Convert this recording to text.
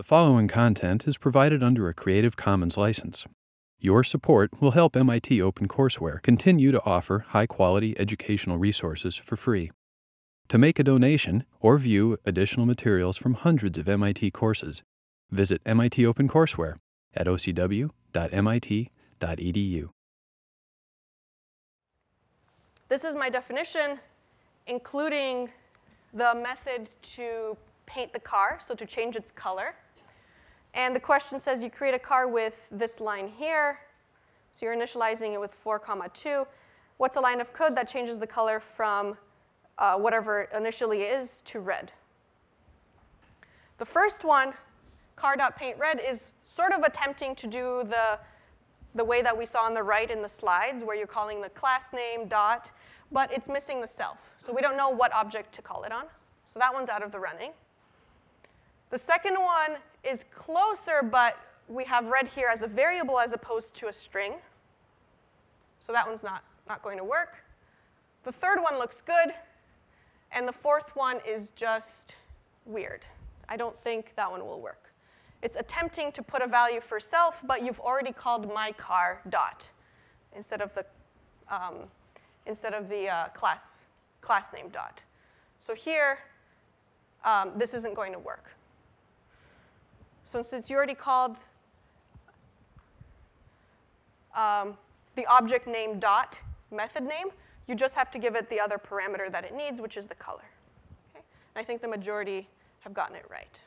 The following content is provided under a Creative Commons license. Your support will help MIT OpenCourseware continue to offer high quality educational resources for free. To make a donation or view additional materials from hundreds of MIT courses, visit MIT OpenCourseware at ocw.mit.edu. This is my definition, including the method to paint the car, so to change its color. And the question says you create a car with this line here. So you're initializing it with 4 comma 2. What's a line of code that changes the color from uh, whatever initially is to red? The first one, car.paintRed, is sort of attempting to do the the way that we saw on the right in the slides, where you're calling the class name dot, but it's missing the self. So we don't know what object to call it on. So that one's out of the running. The second one is closer, but we have red here as a variable as opposed to a string. So that one's not, not going to work. The third one looks good, and the fourth one is just weird. I don't think that one will work. It's attempting to put a value for self, but you've already called my car dot instead of the, um, instead of the uh, class, class name dot. So here, um, this isn't going to work. So since you already called um, the object name dot method name, you just have to give it the other parameter that it needs, which is the color. Okay? I think the majority have gotten it right.